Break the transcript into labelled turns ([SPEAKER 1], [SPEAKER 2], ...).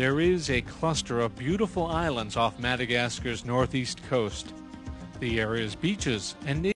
[SPEAKER 1] There is a cluster of beautiful islands off Madagascar's northeast coast. The area's beaches and